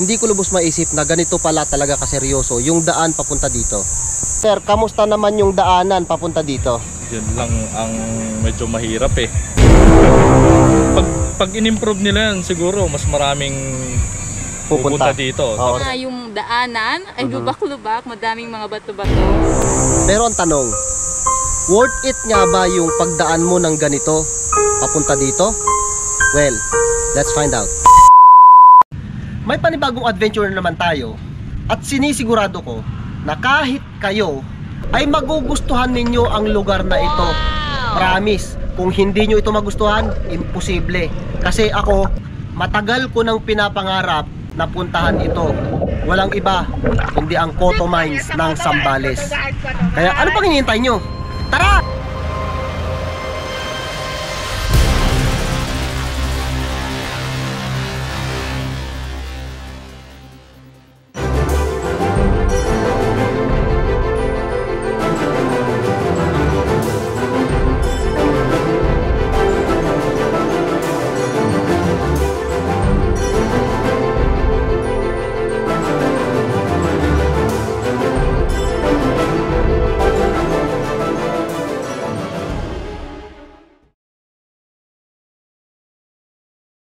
hindi ko lubos maisip na ganito pala talaga kaseryoso yung daan papunta dito. Sir, kamusta naman yung daanan papunta dito? Yun lang ang medyo mahirap eh. Pag, pag in-improve nila yan, siguro mas maraming Pupunta. pupunta, dito. Oo. Na yung daanan ay Mhm. lubak-lubak, madaming mga bato-bato. Pero ang tanong, worth it nga ba yung pagdaan mo ng ganito papunta dito? Well, let's find out. May panibagong adventure na naman tayo at sinisigurado ko na kahit kayo ay magugustuhan ninyo ang lugar na ito. Promise, kung hindi nyo ito magustuhan, imposible. Kasi ako, matagal ko nang pinapangarap na puntahan ito. Walang iba, kundi ang Koto Mines ng Sambales. Kaya ano pang hinihintay nyo? Tara!